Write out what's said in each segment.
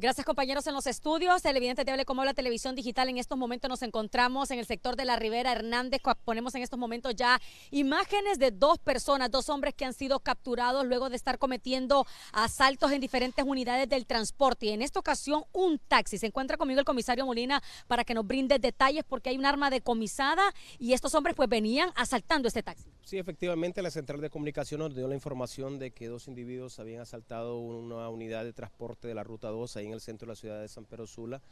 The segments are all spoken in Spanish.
Gracias compañeros en los estudios. Televidente TV como la televisión digital. En estos momentos nos encontramos en el sector de la Ribera Hernández. Ponemos en estos momentos ya imágenes de dos personas, dos hombres que han sido capturados luego de estar cometiendo asaltos en diferentes unidades del transporte. Y en esta ocasión un taxi. Se encuentra conmigo el comisario Molina para que nos brinde detalles porque hay un arma decomisada y estos hombres pues venían asaltando este taxi. Sí, efectivamente la central de comunicación nos dio la información de que dos individuos habían asaltado una unidad de transporte de la ruta 2 ahí en el centro de la ciudad de San Pedro Sula.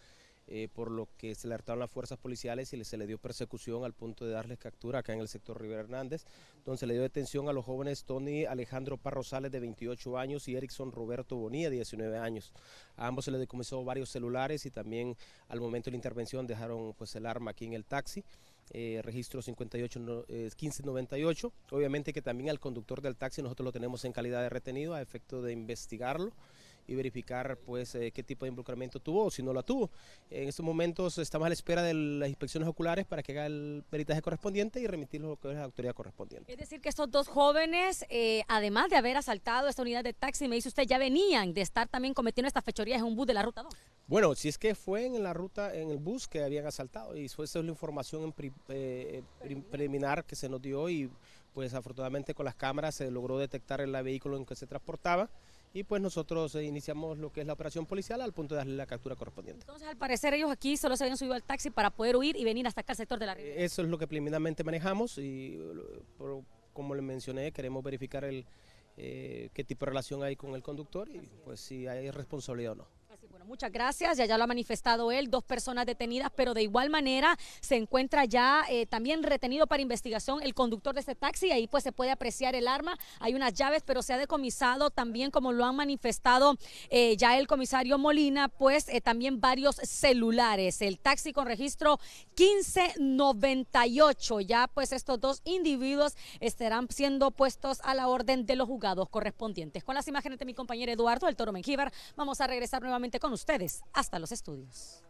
Eh, por lo que se le alertaron las fuerzas policiales y se le dio persecución al punto de darles captura acá en el sector Rivera Hernández, donde se le dio detención a los jóvenes Tony Alejandro Parrosales de 28 años y Erickson Roberto Bonilla de 19 años. A ambos se les decomisó varios celulares y también al momento de la intervención dejaron pues el arma aquí en el taxi. Eh, registro 58 1598. Obviamente que también al conductor del taxi nosotros lo tenemos en calidad de retenido a efecto de investigarlo y verificar pues eh, qué tipo de involucramiento tuvo o si no lo tuvo. En estos momentos estamos a la espera de las inspecciones oculares para que haga el peritaje correspondiente y remitirlo a la autoridad correspondiente. Es decir, que estos dos jóvenes, eh, además de haber asaltado esta unidad de taxi, me dice usted, ya venían de estar también cometiendo estas fechorías en un bus de la ruta 2. Bueno, si es que fue en la ruta, en el bus que habían asaltado y eso es la información eh, preliminar que se nos dio y pues afortunadamente con las cámaras se logró detectar el vehículo en que se transportaba y pues nosotros eh, iniciamos lo que es la operación policial al punto de darle la captura correspondiente. Entonces, al parecer ellos aquí solo se habían subido al taxi para poder huir y venir hasta acá al sector de la Ribera. Eso es lo que preliminarmente manejamos y como le mencioné, queremos verificar el, eh, qué tipo de relación hay con el conductor y pues si hay responsabilidad o no. Muchas gracias, ya ya lo ha manifestado él, dos personas detenidas, pero de igual manera se encuentra ya eh, también retenido para investigación el conductor de este taxi, ahí pues se puede apreciar el arma, hay unas llaves, pero se ha decomisado también, como lo han manifestado eh, ya el comisario Molina, pues eh, también varios celulares, el taxi con registro 1598, ya pues estos dos individuos estarán siendo puestos a la orden de los juzgados correspondientes. Con las imágenes de mi compañero Eduardo, el Toro Mengíbar, vamos a regresar nuevamente con ustedes hasta los estudios.